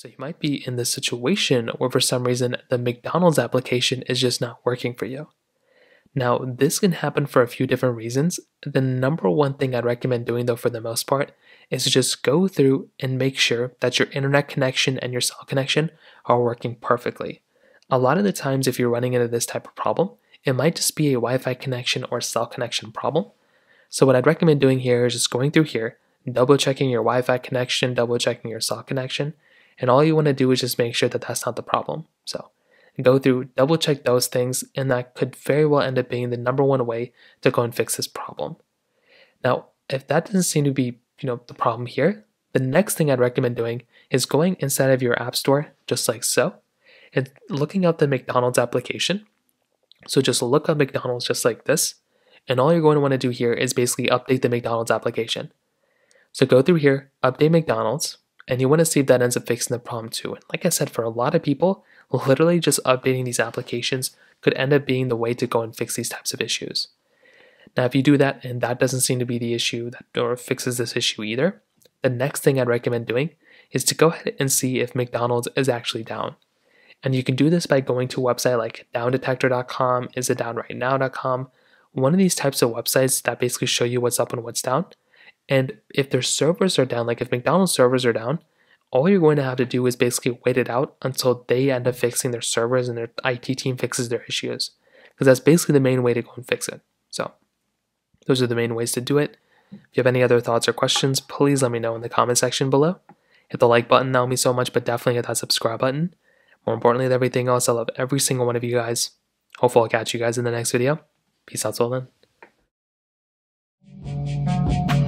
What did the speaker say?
So you might be in this situation where for some reason the McDonald's application is just not working for you. Now, this can happen for a few different reasons. The number one thing I'd recommend doing though for the most part is just go through and make sure that your internet connection and your cell connection are working perfectly. A lot of the times if you're running into this type of problem, it might just be a Wi-Fi connection or cell connection problem. So what I'd recommend doing here is just going through here, double checking your Wi-Fi connection, double checking your cell connection, and all you want to do is just make sure that that's not the problem. So go through, double check those things, and that could very well end up being the number one way to go and fix this problem. Now, if that doesn't seem to be, you know, the problem here, the next thing I'd recommend doing is going inside of your app store, just like so, and looking up the McDonald's application. So just look up McDonald's just like this, and all you're going to want to do here is basically update the McDonald's application. So go through here, update McDonald's, and you want to see if that ends up fixing the problem too. And like I said, for a lot of people, literally just updating these applications could end up being the way to go and fix these types of issues. Now, if you do that and that doesn't seem to be the issue that or fixes this issue either, the next thing I'd recommend doing is to go ahead and see if McDonald's is actually down. And you can do this by going to a website like downdetector.com, isitdownrightnow.com, one of these types of websites that basically show you what's up and what's down. And if their servers are down, like if McDonald's servers are down, all you're going to have to do is basically wait it out until they end up fixing their servers and their IT team fixes their issues. Because that's basically the main way to go and fix it. So, those are the main ways to do it. If you have any other thoughts or questions, please let me know in the comment section below. Hit the like button, that will mean so much, but definitely hit that subscribe button. More importantly than everything else, I love every single one of you guys. Hopefully, I'll catch you guys in the next video. Peace out, till then.